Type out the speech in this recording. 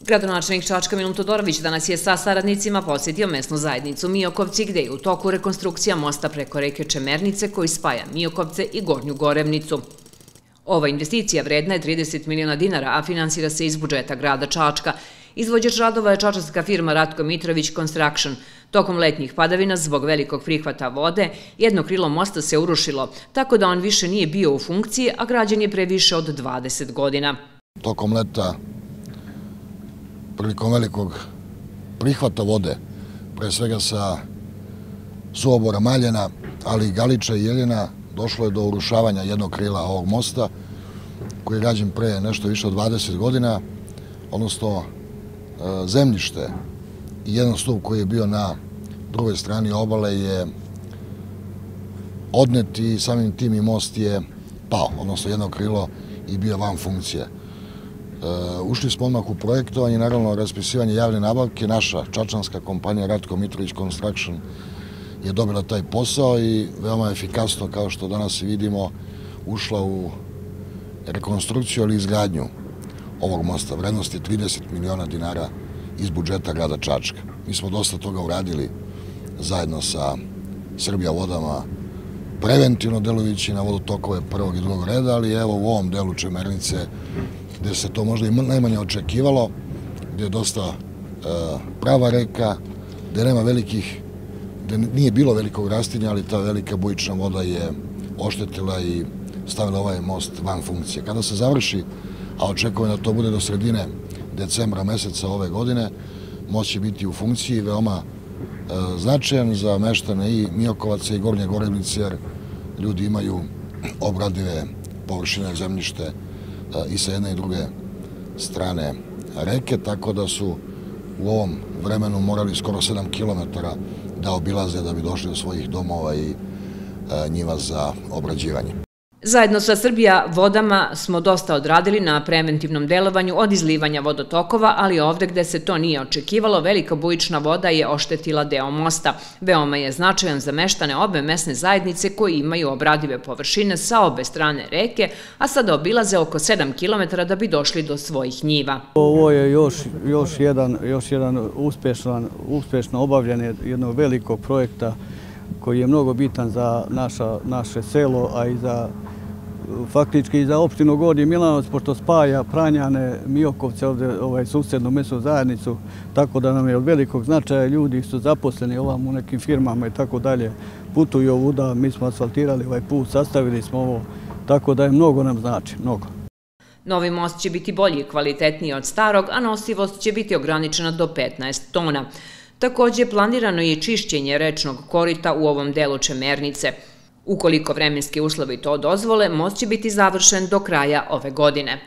Gradonačenik Čačka Milun Todorović danas je sa saradnicima posjetio mesnu zajednicu Mijokovci gde je u toku rekonstrukcija mosta preko reke Čemernice koji spaja Mijokovce i Gornju Gorevnicu. Ova investicija vredna je 30 miliona dinara, a finansira se iz budžeta grada Čačka. Izvođač radova je čačarska firma Ratko Mitrović Construction. Tokom letnjih padavina, zbog velikog prihvata vode, jedno krilo mosta se urušilo, tako da on više nije bio u funkciji, a građan je pre više od 20 godina. Tokom leta prilikom velikog prihvata vode, pre svega sa suobora Maljena, ali i Galiča i Jeljena, došlo je do urušavanja jednog krila ovog mosta, koji je rađen pre nešto više od 20 godina, odnosno e, zemljište i jedan stup koji je bio na drugoj strani obale je odnet i samim tim i most je pao, odnosno jedno krilo i bio van funkcije. Eh, ušli smo odmah u projektovanje, naravno raspisivanje javne nabavke. Naša čačanska kompanija Ratko Mitrović Construction je dobila taj posao i veoma efikasno, kao što danas vidimo, ušla u rekonstrukciju ali izgradnju ovog mosta. Vrednost je 30 miliona dinara iz budžeta grada Čačka. Mi smo dosta toga uradili zajedno sa Srbija vodama, preventivno delujući na vodotokove prvog i drugog reda, ali evo u ovom delu Čemernice gdje se to možda i najmanje očekivalo, gdje je dosta e, prava reka, gdje nema velikih, gdje nije bilo velikog rastinja, ali ta velika bujična voda je oštetila i stavila ovaj most van funkcije. Kada se završi, a očekujem da to bude do sredine decembra meseca ove godine, most će biti u funkciji veoma e, značajan za meštane i Mijokovaca i Gornje Gorebnice, jer ljudi imaju obradive površine zemljište i sa jedne i druge strane reke, tako da su u ovom vremenu morali skoro 7 km da obilaze da bi došli do svojih domova i njiva za obrađivanje. Zajedno sa Srbija vodama smo dosta odradili na preventivnom delovanju od izlivanja vodotokova, ali ovde gde se to nije očekivalo, velika bujična voda je oštetila deo mosta. Veoma je značajan za meštane obe mesne zajednice koji imaju obradive površine sa obe strane reke, a sad obilaze oko 7 km da bi došli do svojih njiva. Ovo je još još jedan još jedan uspešno obavljanje jednog velikog projekta koji je mnogo bitan za naša, naše selo, a i za faktički i za opštinu Gornji Milanovac, pošto spaja Pranjane, Mijokovce, ovdje ovaj susjednu mesnu zajednicu, tako da nam je od velikog značaja ljudi su zaposleni ovam u nekim firmama i tako dalje, putuju ovuda, mi smo asfaltirali ovaj put, sastavili smo ovo, tako da je mnogo nam znači, mnogo. Novi most će biti bolji i kvalitetniji od starog, a nosivost će biti ograničena do 15 tona. Također planirano je čišćenje rečnog korita u ovom delu Čemernice. Ukoliko vremenski uslovi to dozvole, most će biti završen do kraja ove godine.